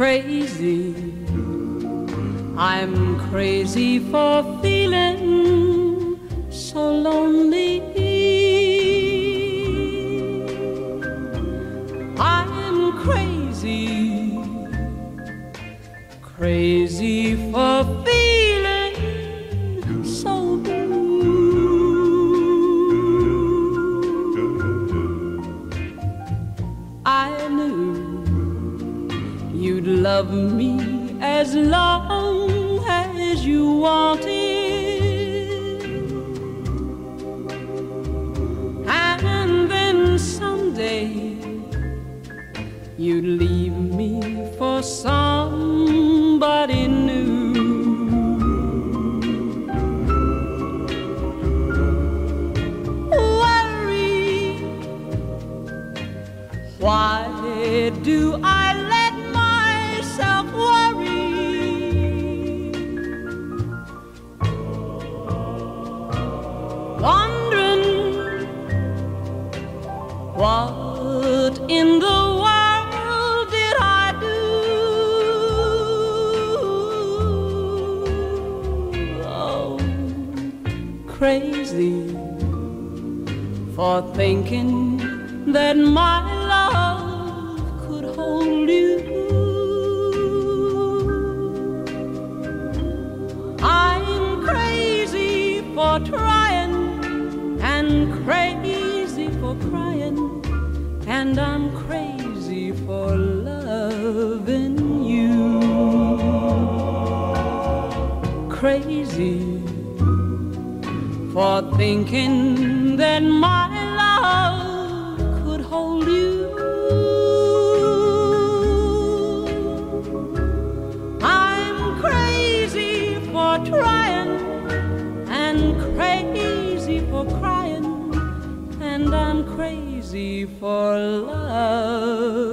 crazy. I'm crazy for feeling so lonely. I'm crazy, crazy for feeling you'd love me as long as you wanted. And then someday you'd leave me for somebody new. Worry, why do I Wondering what in the world did I do? Oh, crazy for thinking that my love could hold you. I'm crazy for trying and crazy for crying, and I'm crazy for loving you. Crazy for thinking that my and I'm crazy for loving